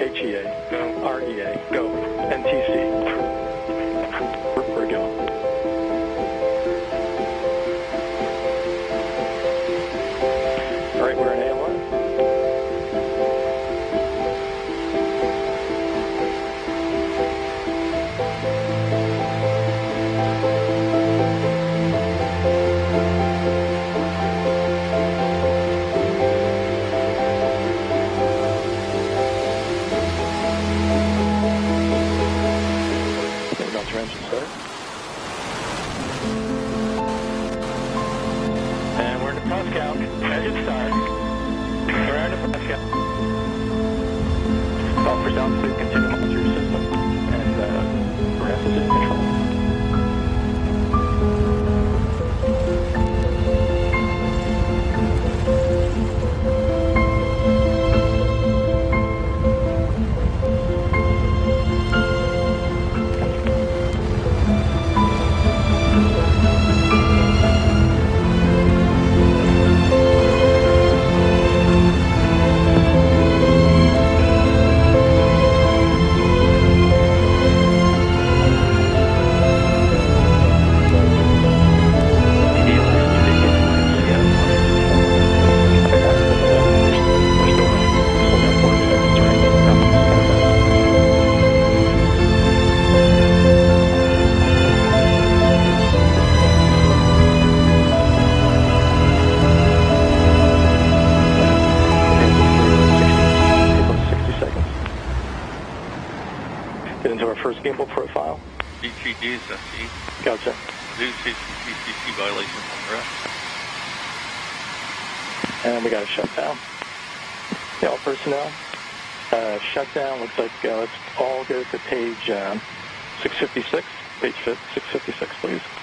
H E A R E A go NTC. Your engine. And we're in the Pascal. Engine start. We're in the Pascal. Call for down our first gimbal profile. DTD is SE. Gotcha. New CCC violation. And we got a shutdown. Yeah, all personnel. Uh, shutdown looks like uh, let's all go to page um, 656. Page 656, please.